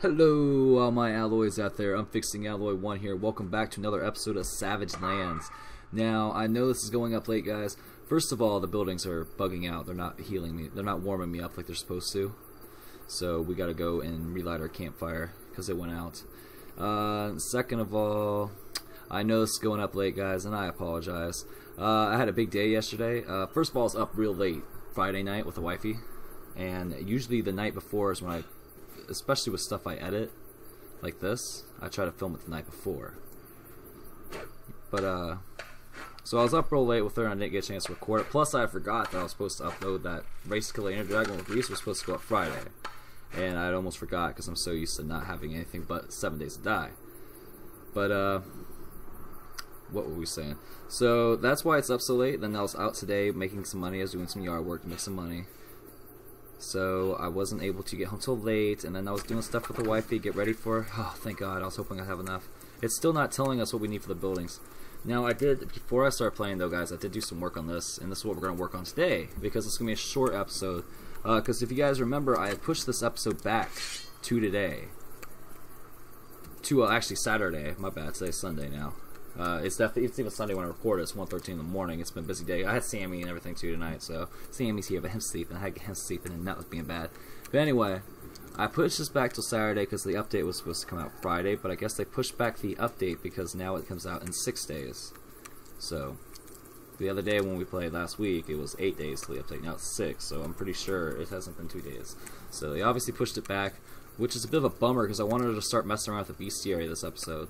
Hello, all my alloys out there. I'm Unfixing Alloy 1 here. Welcome back to another episode of Savage Lands. Now, I know this is going up late, guys. First of all, the buildings are bugging out. They're not healing me. They're not warming me up like they're supposed to. So we gotta go and relight our campfire because it went out. Uh, second of all, I know this is going up late, guys, and I apologize. Uh, I had a big day yesterday. Uh, first of all, I was up real late Friday night with the wifey. And usually the night before is when I especially with stuff I edit, like this, I try to film it the night before. But, uh, so I was up real late with her and I didn't get a chance to record it. Plus, I forgot that I was supposed to upload that Race Killer Inner Dragon with Reese was supposed to go up Friday. And I'd almost forgot because I'm so used to not having anything but 7 Days to Die. But, uh, what were we saying? So that's why it's up so late. Then I was out today making some money. I was doing some yard work to make some money. So I wasn't able to get home till late, and then I was doing stuff with the wifey, get ready for. Oh, thank God! I was hoping I'd have enough. It's still not telling us what we need for the buildings. Now I did before I start playing though, guys. I did do some work on this, and this is what we're going to work on today because it's going to be a short episode. Because uh, if you guys remember, I had pushed this episode back to today. To uh, actually Saturday. My bad. Today's Sunday now. Uh, it's definitely it's even Sunday when I record it. It's 1.13 in the morning. It's been a busy day. I had Sammy and everything too tonight, so Sammy's here, but him sleeping. I had him sleeping, and that was being bad. But anyway, I pushed this back till Saturday because the update was supposed to come out Friday, but I guess they pushed back the update because now it comes out in six days. So the other day when we played last week, it was eight days till the update. Now it's six, so I'm pretty sure it hasn't been two days. So they obviously pushed it back, which is a bit of a bummer because I wanted to start messing around with the bestiary this episode.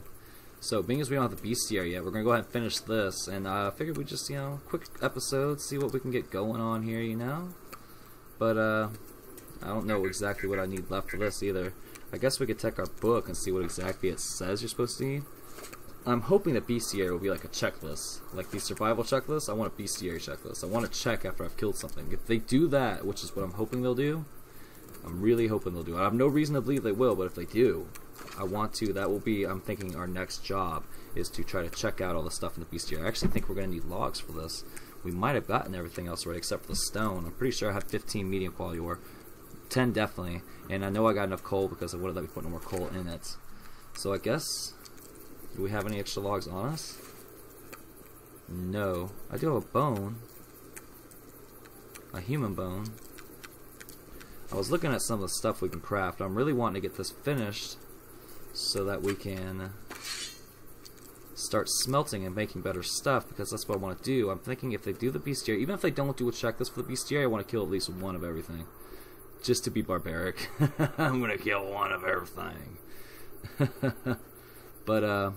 So, being as we don't have the bestiary yet, we're going to go ahead and finish this, and I uh, figured we just, you know, quick episode, see what we can get going on here, you know? But, uh, I don't know exactly what I need left for this either. I guess we could check our book and see what exactly it says you're supposed to need. I'm hoping that bestiary will be like a checklist. Like the survival checklist, I want a bestiary checklist. I want to check after I've killed something. If they do that, which is what I'm hoping they'll do, I'm really hoping they'll do it. I have no reason to believe they will, but if they do, I want to. That will be, I'm thinking, our next job is to try to check out all the stuff in the bestiary. I actually think we're going to need logs for this. We might have gotten everything else right except for the stone. I'm pretty sure I have 15 medium quality ore. 10 definitely. And I know I got enough coal because I wouldn't let me put no more coal in it. So I guess, do we have any extra logs on us? No. I do have a bone. A human bone. I was looking at some of the stuff we can craft. I'm really wanting to get this finished so that we can start smelting and making better stuff because that's what I want to do. I'm thinking if they do the bestiary, even if they don't do a checklist for the bestiary, I want to kill at least one of everything. Just to be barbaric. I'm going to kill one of everything. but, uh,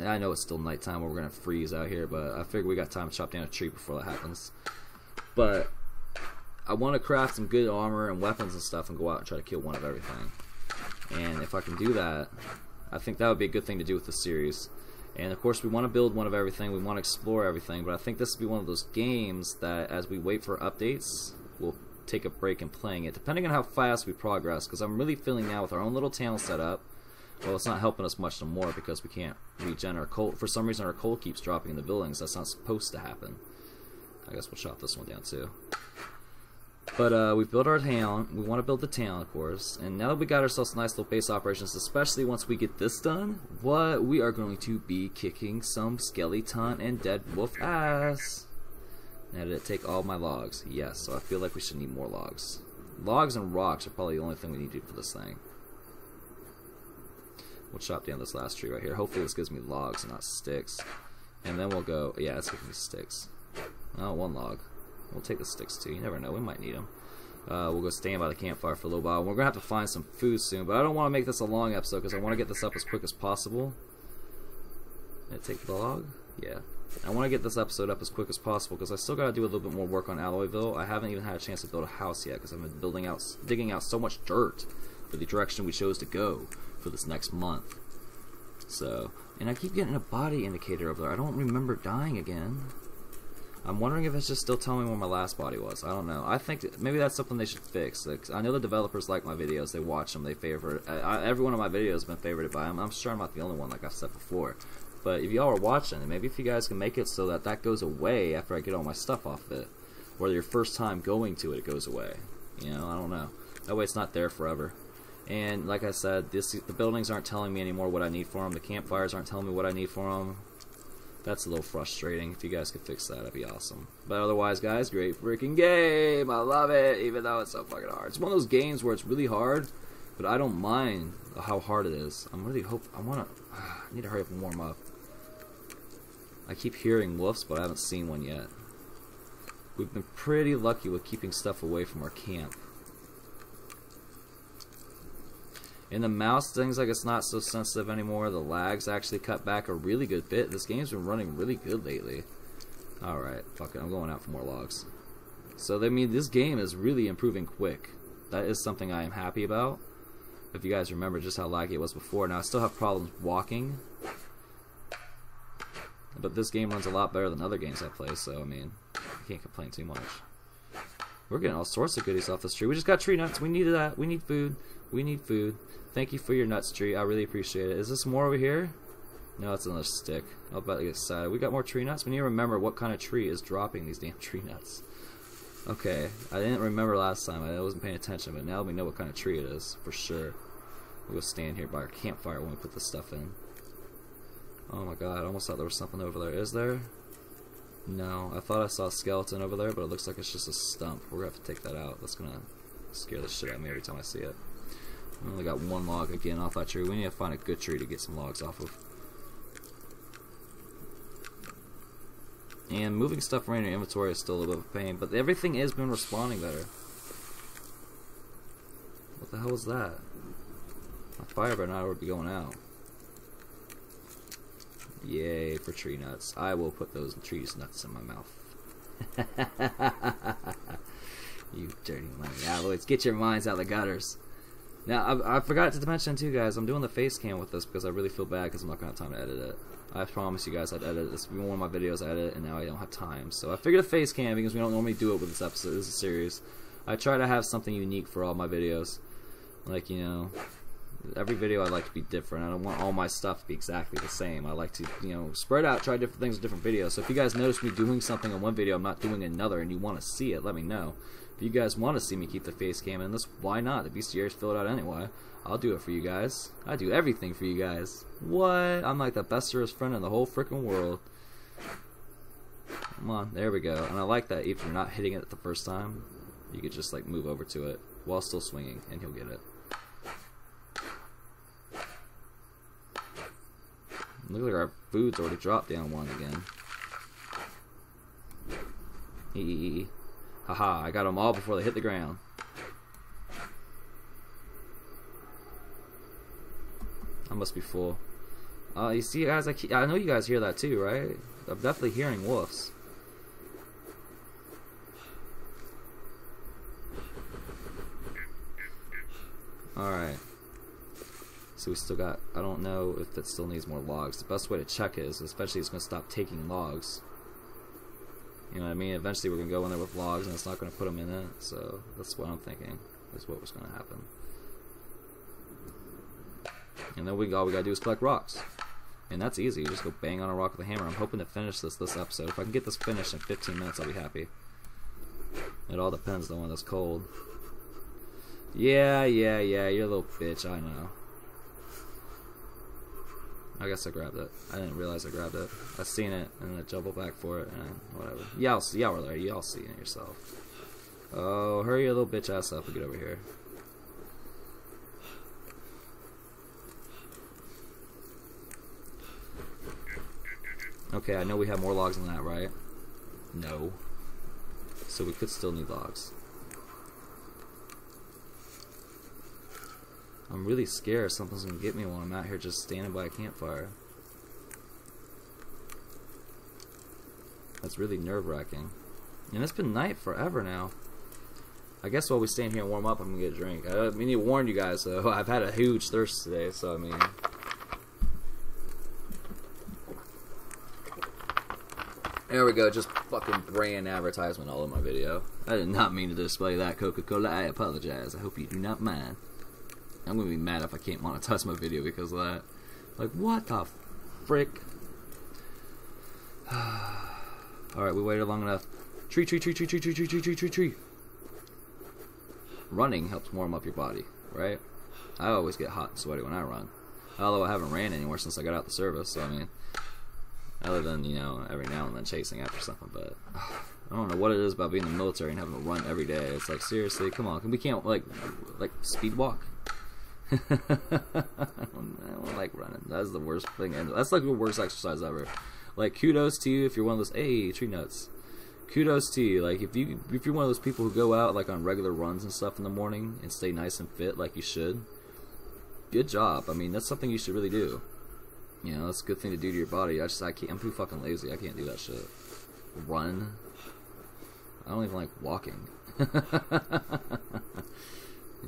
I know it's still nighttime we're going to freeze out here, but I figure we got time to chop down a tree before that happens. But, I want to craft some good armor and weapons and stuff and go out and try to kill one of everything. And if I can do that, I think that would be a good thing to do with the series. And of course, we want to build one of everything, we want to explore everything, but I think this would be one of those games that as we wait for updates, we'll take a break in playing it, depending on how fast we progress, because I'm really feeling now with our own little town set up, well, it's not helping us much no more because we can't regen our coal. For some reason, our coal keeps dropping in the buildings. That's not supposed to happen. I guess we'll chop this one down too. But uh, we've built our town. We want to build the town, of course. And now that we got ourselves some nice little base operations, especially once we get this done, what we are going to be kicking some skeleton and dead wolf ass. Now did it take all my logs? Yes, so I feel like we should need more logs. Logs and rocks are probably the only thing we need to do for this thing. We'll chop down this last tree right here. Hopefully this gives me logs and not sticks. And then we'll go, yeah, it's giving me sticks. Oh, one log. We'll take the sticks too. You never know. We might need them. Uh, we'll go stand by the campfire for a little while. We're going to have to find some food soon, but I don't want to make this a long episode because I want to get this up as quick as possible. Did I take the log? Yeah. I want to get this episode up as quick as possible because I still got to do a little bit more work on Alloyville. I haven't even had a chance to build a house yet because I've been building out, digging out so much dirt for the direction we chose to go for this next month. So, and I keep getting a body indicator over there. I don't remember dying again. I'm wondering if it's just still telling me where my last body was. I don't know. I think maybe that's something they should fix. Like, I know the developers like my videos. They watch them. They favorite. I, every one of my videos has been favorited by them. I'm sure I'm not the only one, like I've said before. But if y'all are watching, maybe if you guys can make it so that that goes away after I get all my stuff off of it, or your first time going to it, it goes away. You know, I don't know. That way it's not there forever. And like I said, this the buildings aren't telling me anymore what I need for them. The campfires aren't telling me what I need for them. That's a little frustrating. If you guys could fix that, that'd be awesome. But otherwise, guys, great freaking game. I love it, even though it's so fucking hard. It's one of those games where it's really hard, but I don't mind how hard it is. I'm really hope I want to. I need to hurry up and warm up. I keep hearing wolves, but I haven't seen one yet. We've been pretty lucky with keeping stuff away from our camp. In the mouse, things like it's not so sensitive anymore. The lags actually cut back a really good bit. This game's been running really good lately. Alright, fuck it. I'm going out for more logs. So, I mean, this game is really improving quick. That is something I am happy about. If you guys remember just how laggy it was before. Now, I still have problems walking. But this game runs a lot better than other games I play, so, I mean, I can't complain too much. We're getting all sorts of goodies off this tree. We just got tree nuts. We needed that. We need food. We need food. Thank you for your nuts tree. I really appreciate it. Is this more over here? No, that's another stick. I'll about to get excited. We got more tree nuts? We need to remember what kind of tree is dropping these damn tree nuts. Okay, I didn't remember last time. I wasn't paying attention, but now we know what kind of tree it is, for sure. We'll stand here by our campfire when we put this stuff in. Oh my god, I almost thought there was something over there. Is there? No, I thought I saw a skeleton over there, but it looks like it's just a stump. We're gonna have to take that out. That's gonna scare the shit out of me every time I see it. I only got one log again off that tree. We need to find a good tree to get some logs off of. And moving stuff around your inventory is still a little bit of a pain, but everything has been responding better. What the hell was that? My fire by now would be going out. Yay for tree nuts. I will put those tree nuts in my mouth. you dirty money alloys. Get your minds out of the gutters. Now, I, I, forgot to mention too, guys, I'm doing the face cam with this because I really feel bad because I'm not going to have time to edit it. I promised you guys I'd edit this. One of my videos I edit, and now I don't have time. So I figured a face cam because we don't normally do it with this episode. This is a series. I try to have something unique for all my videos. Like, you know, every video I like to be different. I don't want all my stuff to be exactly the same. I like to, you know, spread out, try different things different videos. So if you guys notice me doing something in one video, I'm not doing another, and you want to see it, let me know. If you guys want to see me keep the face cam in this, why not? The bestiaries fill it out anyway. I'll do it for you guys. I do everything for you guys. What? I'm like the bestest friend in the whole freaking world. Come on, there we go. And I like that if you're not hitting it the first time, you could just like move over to it while still swinging, and he'll get it. Look like our food's already dropped down one again. Hee Haha, I got them all before they hit the ground. I must be full. Uh, you see, guys, I, I know you guys hear that too, right? I'm definitely hearing wolves. Alright. So we still got, I don't know if it still needs more logs. The best way to check is, especially it's going to stop taking logs. You know what I mean? Eventually we're going to go in there with logs and it's not going to put them in it. So that's what I'm thinking is what was going to happen. And then we all we got to do is collect rocks. And that's easy. You just go bang on a rock with a hammer. I'm hoping to finish this this episode. If I can get this finished in 15 minutes, I'll be happy. It all depends on when it's cold. Yeah, yeah, yeah, you're a little bitch, I know. I guess I grabbed it. I didn't realize I grabbed it. I seen it and I jumbled back for it and whatever. Y'all y'all were there, y'all seeing it yourself. Oh, hurry your little bitch ass up and get over here. Okay, I know we have more logs than that, right? No. So we could still need logs. I'm really scared something's gonna get me while I'm out here just standing by a campfire. That's really nerve-wracking. And it's been night forever now. I guess while we stand here and warm up, I'm gonna get a drink. I, I mean, to warn you guys, though. I've had a huge thirst today, so I mean... There we go, just fucking brand advertisement all in my video. I did not mean to display that Coca-Cola. I apologize. I hope you do not mind. I'm gonna be mad if I can't monetize my video because of that. Like, what the frick? Alright, we waited long enough. Tree, tree, tree, tree, tree, tree, tree, tree, tree, tree, tree. Running helps warm up your body, right? I always get hot and sweaty when I run. Although I haven't ran anymore since I got out the service, so I mean, other than you know every now and then chasing after something, but I don't know what it is about being in the military and having to run every day. It's like seriously, come on, we can't like like speed walk. Oh, I, don't, like running. That's the worst thing. That's like the worst exercise ever. Like kudos to you if you're one of those. Hey, tree nuts. Kudos to you. Like if you if you're one of those people who go out like on regular runs and stuff in the morning and stay nice and fit like you should. Good job. I mean that's something you should really do. You know that's a good thing to do to your body. I just I can't. I'm too fucking lazy. I can't do that shit. Run. I don't even like walking.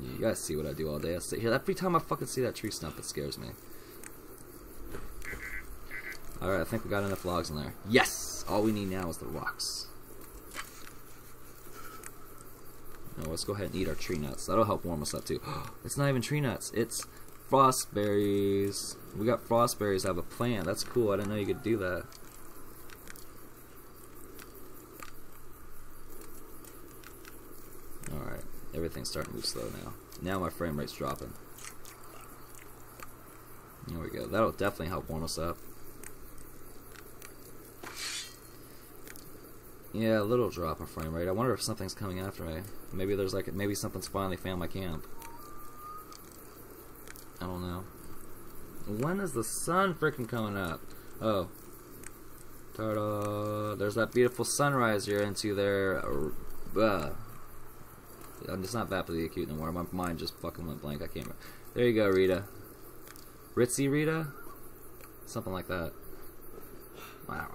You guys see what I do all day. I sit here. Every time I fucking see that tree stump, it scares me. Alright, I think we got enough logs in there. Yes! All we need now is the rocks. Now let's go ahead and eat our tree nuts. That'll help warm us up too. it's not even tree nuts. It's frost berries. We got frost berries out of a plant. That's cool. I didn't know you could do that. Alright everything's starting to move slow now. Now my frame rate's dropping. There we go. That'll definitely help warm us up. Yeah, a little drop in frame rate. I wonder if something's coming after me. Maybe there's like maybe something's finally found my camp. I don't know. When is the sun freaking coming up? Oh. Ta-da! There's that beautiful sunrise you're into there. Uh, I'm just not vapidly acute anymore. My mind just fucking went blank. I can't remember. There you go, Rita. Ritzy Rita? Something like that. Wow.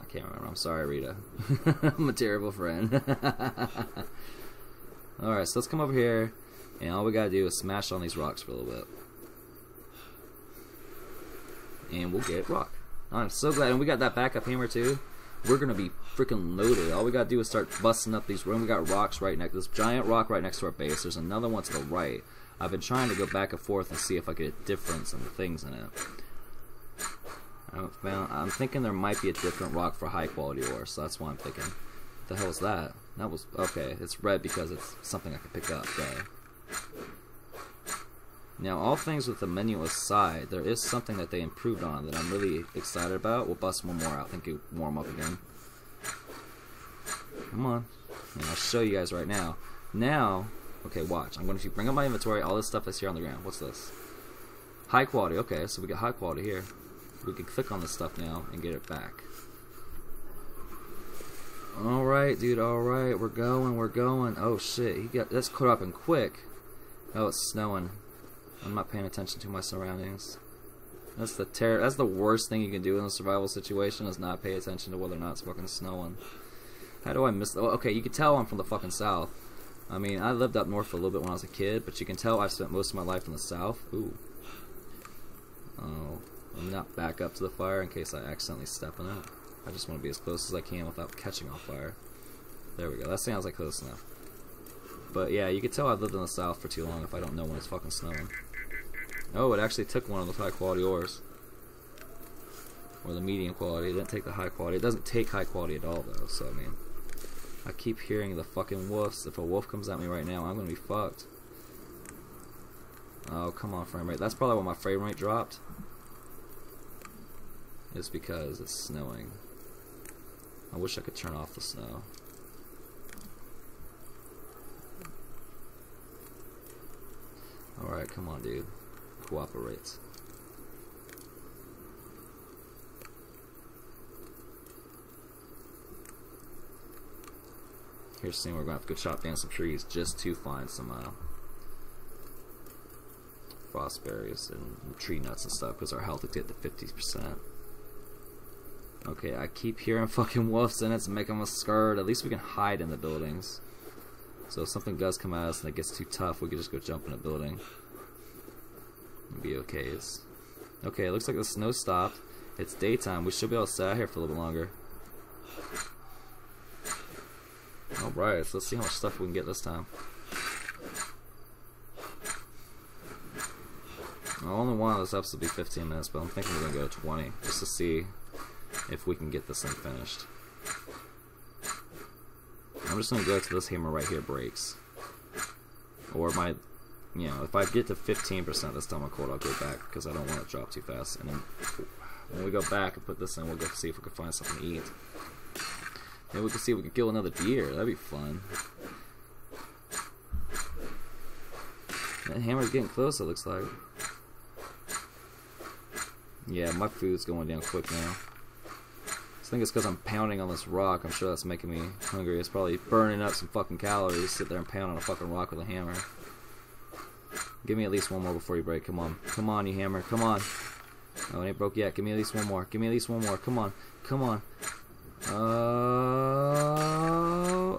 I can't remember. I'm sorry, Rita. I'm a terrible friend. Alright, so let's come over here, and all we gotta do is smash on these rocks for a little bit. And we'll get rock. I'm so glad. And we got that backup hammer, too we're gonna be freaking loaded. All we gotta do is start busting up these rooms. We got rocks right next. This giant rock right next to our base. There's another one to the right. I've been trying to go back and forth and see if I get a difference in the things in it. I haven't found. I'm thinking there might be a different rock for high quality ore, so that's why I'm thinking. What the hell is that? That was okay. It's red because it's something I could pick up. Now, all things with the menu aside, there is something that they improved on that I'm really excited about. We'll bust one more out. I think it warm up again. Come on. And I'll show you guys right now. Now, okay, watch. I'm going to bring up my inventory. All this stuff is here on the ground. What's this? High quality. Okay, so we got high quality here. We can click on this stuff now and get it back. Alright, dude, alright. We're going, we're going. Oh, shit. He got, that's caught up and quick. Oh, it's snowing. I'm not paying attention to my surroundings. That's the ter that's the worst thing you can do in a survival situation is not pay attention to whether or not it's fucking snowing. How do I miss oh, okay, you can tell I'm from the fucking south. I mean, I lived up north for a little bit when I was a kid, but you can tell I've spent most of my life in the south. Ooh. Oh, I'm not back up to the fire in case I accidentally step in it. I just want to be as close as I can without catching on fire. There we go. That sounds like close enough. But yeah, you can tell I've lived in the south for too long if I don't know when it's fucking snowing. Oh, it actually took one of those high quality ores. Or the medium quality. It didn't take the high quality. It doesn't take high quality at all, though, so I mean. I keep hearing the fucking wolves. If a wolf comes at me right now, I'm gonna be fucked. Oh, come on, frame rate. That's probably why my frame rate dropped. It's because it's snowing. I wish I could turn off the snow. Alright, come on, dude cooperates. Here's seeing we're gonna have to go chop down some trees just to find some uh, frost berries and tree nuts and stuff because our health is at the 50%. Okay, I keep hearing fucking wolves and it's making us scared. At least we can hide in the buildings. So if something does come at us and it gets too tough, we can just go jump in a building be okay. It's, okay, it looks like the snow stopped. It's daytime. We should be able to stay out here for a little bit longer. Alright, so let's see how much stuff we can get this time. I only wanted this episode to be 15 minutes, but I'm thinking we're going to go to 20, just to see if we can get this thing finished. I'm just going to go to this hammer right here breaks. Or my you know, if I get to 15% this time of cold, I'll go back because I don't want it to drop too fast. And then when we go back and put this in, we'll go see if we can find something to eat. Maybe we can see if we can kill another deer. That'd be fun. That hammer's getting close, it looks like. Yeah, my food's going down quick now. I think it's because I'm pounding on this rock. I'm sure that's making me hungry. It's probably burning up some fucking calories. Sit there and pound on a fucking rock with a hammer. Give me at least one more before you break. Come on. Come on, you hammer. Come on. Oh, it ain't broke yet. Give me at least one more. Give me at least one more. Come on. Come on. Uh,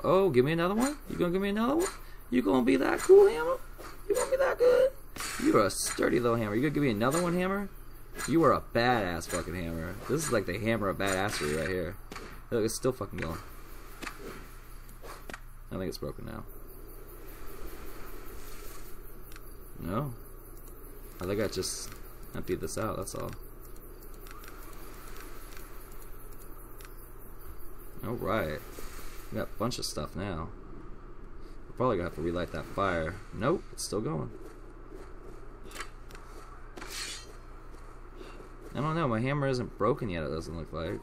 oh, give me another one? You gonna give me another one? You gonna be that cool, hammer? You gonna be that good? You're a sturdy little hammer. You gonna give me another one, hammer? You are a badass fucking hammer. This is like the hammer of badassery right here. Look, it's still fucking going. I think it's broken now. No. I think I just emptied this out, that's all. Alright. We got a bunch of stuff now. We're probably gonna have to relight that fire. Nope, it's still going. I don't know, my hammer isn't broken yet, it doesn't look like.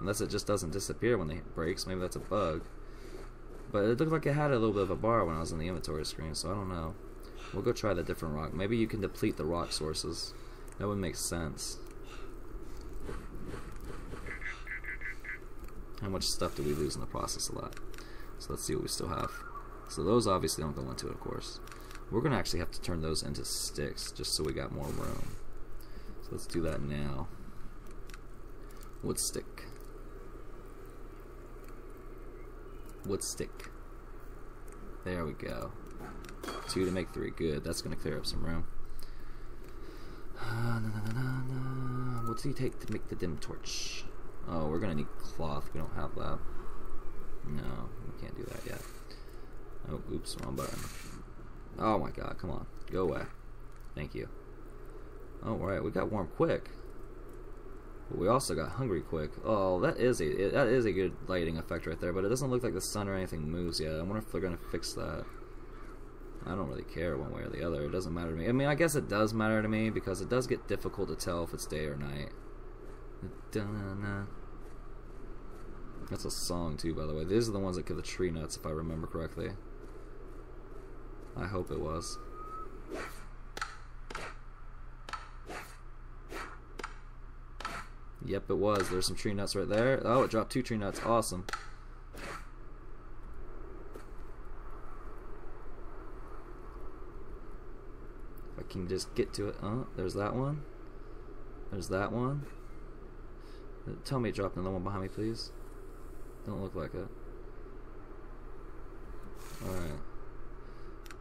Unless it just doesn't disappear when it breaks, maybe that's a bug. But it looked like it had a little bit of a bar when I was in the inventory screen, so I don't know. We'll go try the different rock. Maybe you can deplete the rock sources. That would make sense. How much stuff do we lose in the process a lot? So let's see what we still have. So those obviously don't go into it, of course. We're going to actually have to turn those into sticks, just so we got more room. So let's do that now. Wood stick. Wood stick. There we go. Two to make three. Good. That's going to clear up some room. Uh, what do you take to make the dim torch? Oh, we're going to need cloth. We don't have that. No, we can't do that yet. Oh, oops, wrong button. Oh my god, come on. Go away. Thank you. Alright, we got warm quick. But we also got hungry quick. Oh, that is a that is a good lighting effect right there, but it doesn't look like the sun or anything moves yet. I wonder if they're gonna fix that. I don't really care one way or the other. It doesn't matter to me. I mean, I guess it does matter to me because it does get difficult to tell if it's day or night. That's a song too, by the way. These are the ones that give the tree nuts, if I remember correctly. I hope it was. Yep, it was. There's some tree nuts right there. Oh, it dropped two tree nuts. Awesome. Can just get to it. Oh, there's that one. There's that one. Tell me it dropped another one behind me, please. Don't look like it. Alright.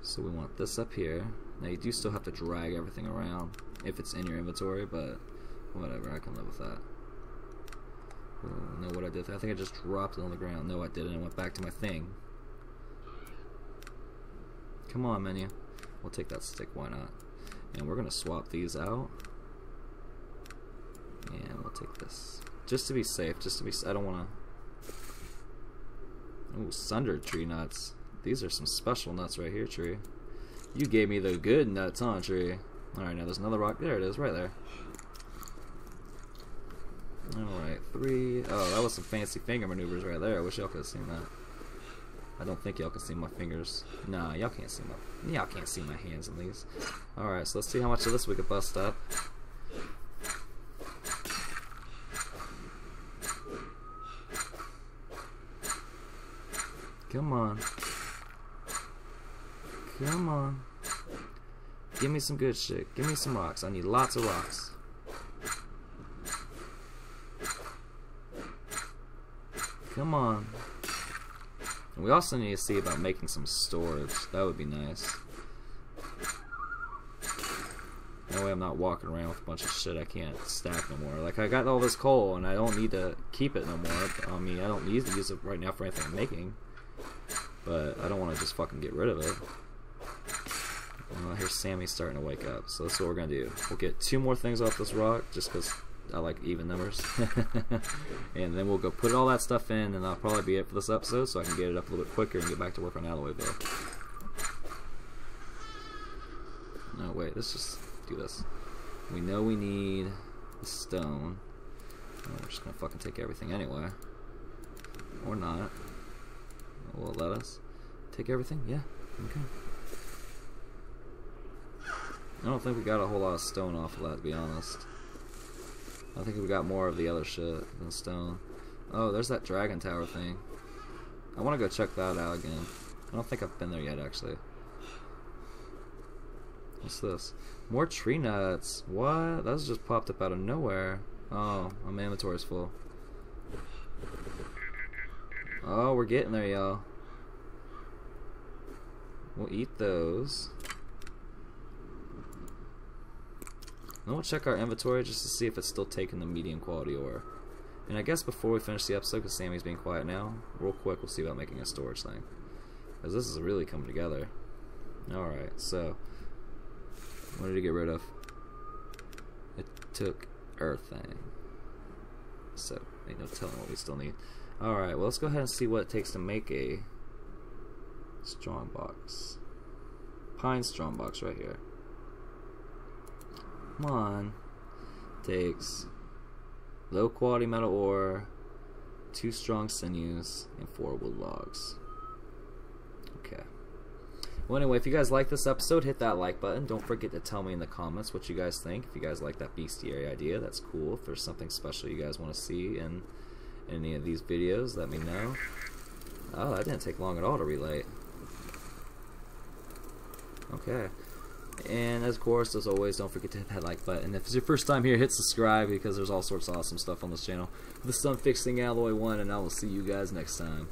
So we want this up here. Now you do still have to drag everything around if it's in your inventory, but whatever, I can live with that. know what I did? I think I just dropped it on the ground. No, I didn't. I went back to my thing. Come on, menu. We'll take that stick, why not? And we're going to swap these out. And we'll take this. Just to be safe, just to be... I don't want to... Ooh, sundered tree nuts. These are some special nuts right here, tree. You gave me the good nuts, huh, tree? Alright, now there's another rock. There it is, right there. Alright, three. Oh, that was some fancy finger maneuvers right there. I wish y'all could have seen that. I don't think y'all can see my fingers. Nah, y'all can't see my y'all can't see my hands in these. Alright, so let's see how much of this we can bust up. Come on. Come on. Give me some good shit. Give me some rocks. I need lots of rocks. Come on. And we also need to see about making some storage. That would be nice. That way I'm not walking around with a bunch of shit I can't stack no more. Like, I got all this coal, and I don't need to keep it no more. I mean, I don't need to use it right now for anything I'm making. But I don't want to just fucking get rid of it. Well, here's Sammy starting to wake up. So that's what we're going to do. We'll get two more things off this rock, just because I like even numbers. and then we'll go put all that stuff in, and that'll probably be it for this episode, so I can get it up a little bit quicker and get back to work on Alloyville. No, wait, let's just do this. We know we need the stone. Oh, we're just gonna fucking take everything anyway. Or not. Will it let us? Take everything? Yeah. Okay. I don't think we got a whole lot of stone off of that, to be honest. I think we got more of the other shit than stone. Oh, there's that dragon tower thing. I want to go check that out again. I don't think I've been there yet, actually. What's this? More tree nuts. What? That's just popped up out of nowhere. Oh, my inventory's full. Oh, we're getting there, y'all. We'll eat those. Then we'll check our inventory just to see if it's still taking the medium quality ore. And I guess before we finish the episode, because Sammy's being quiet now, real quick we'll see about making a storage thing. Because this is really coming together. Alright, so what did it get rid of? It took earth thing. So, ain't no telling what we still need. Alright, well let's go ahead and see what it takes to make a strong box. Pine strong box right here. Come on. Takes low quality metal ore, two strong sinews, and four wood logs. Okay. Well, anyway, if you guys like this episode, hit that like button. Don't forget to tell me in the comments what you guys think. If you guys like that bestiary idea, that's cool. If there's something special you guys want to see in any of these videos, let me know. Oh, that didn't take long at all to relate. Okay. And of course, as always, don't forget to hit that like button. If it's your first time here, hit subscribe because there's all sorts of awesome stuff on this channel. The Sun Fixing Alloy 1, and I will see you guys next time.